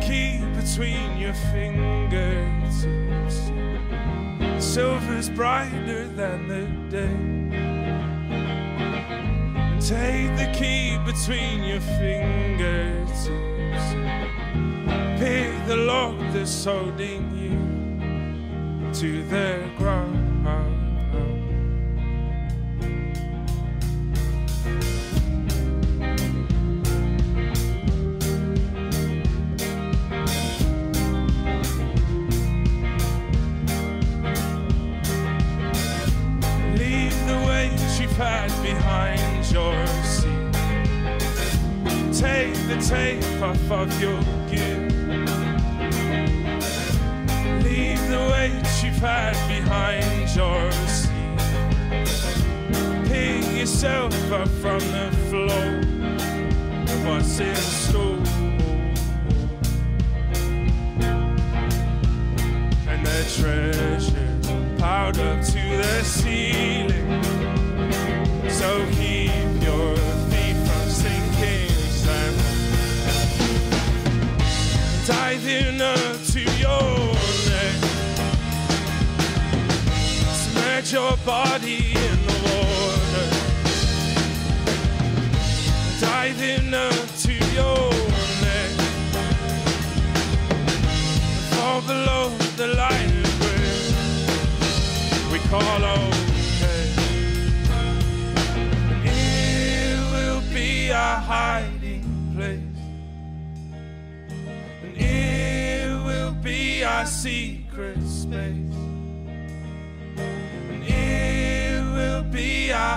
key between your fingertips. Silver's brighter than the day. Take the key between your fingertips. Pick the lock that's holding you to the ground. Weight behind your seat. Take the tape off of your gear. Leave the weight you've had behind your seat. Pick yourself up from the floor. What's in store? Your body in the water. Dive in to your neck. Fall below the line of gray. We call okay. It will be our hiding place. And it will be our secret space.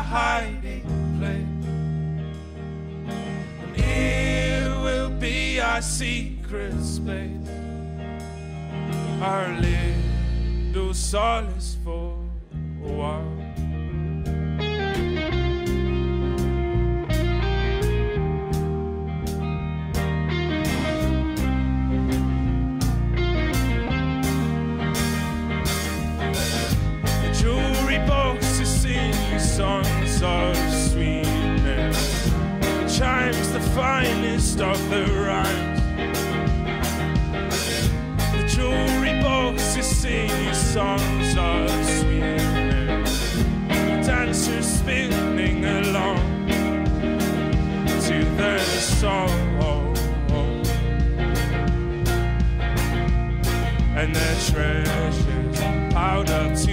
Hiding place. And it will be our secret space. Our little solace for a while. Songs of sweetness. It chimes the finest of the rhymes. The jewelry box is singing songs of sweetness. The Dancers spinning along to the song. And the treasures piled up to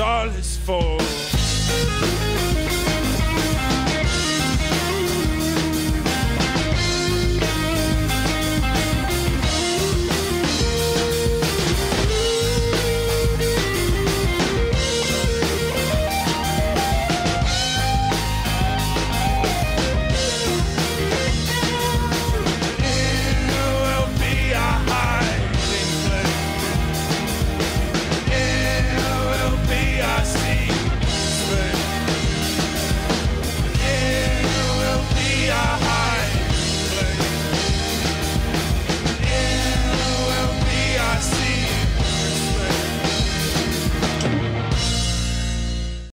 all is for.